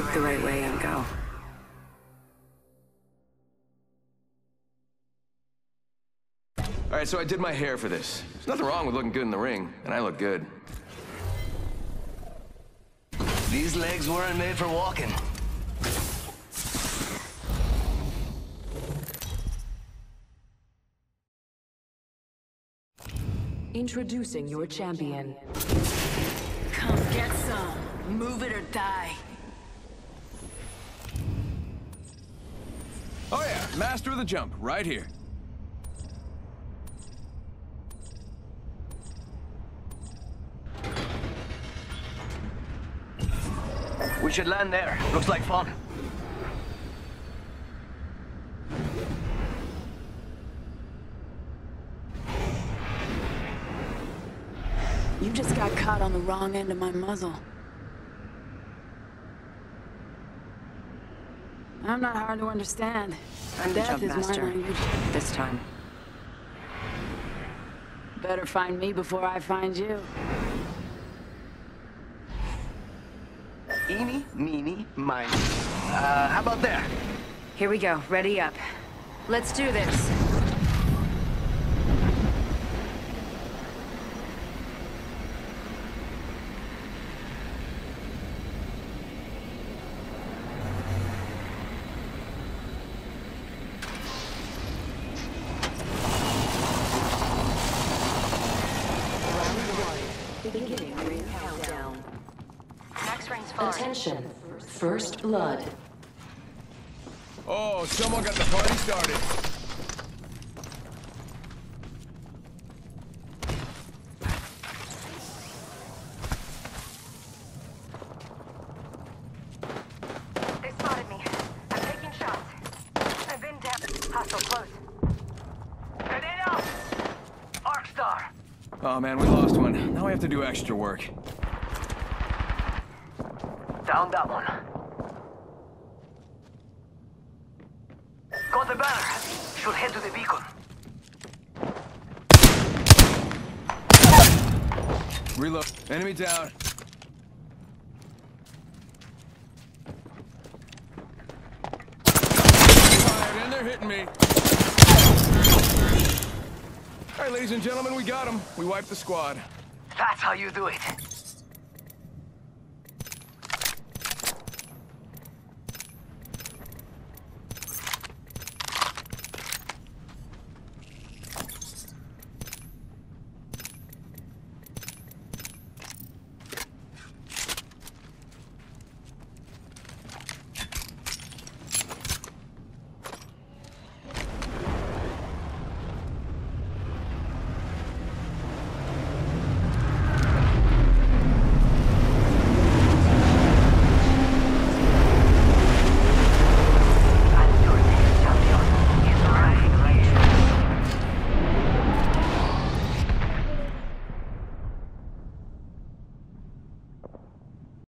pick the right way and go. All right, so I did my hair for this. There's nothing wrong with looking good in the ring, and I look good. These legs weren't made for walking. Introducing your champion. Come get some. Move it or die. Oh yeah, master of the jump, right here. We should land there. Looks like fun. You just got caught on the wrong end of my muzzle. I'm not hard to understand. I'm the Death jump is my master. language. This time. Better find me before I find you. Eeny, meeny, miny. Uh, how about there? Here we go. Ready up. Let's do this. Attention. First blood. Oh, someone got the party started. They spotted me. I'm taking shots. I've been down. Hostile close. Grenade out! Arcstar! Oh man, we lost one. Now we have to do extra work. Down that one. Got the banner. Should head to the beacon. Reload. Enemy down. Fired, and they're hitting me. All right, ladies and gentlemen, we got them. We wiped the squad. That's how you do it.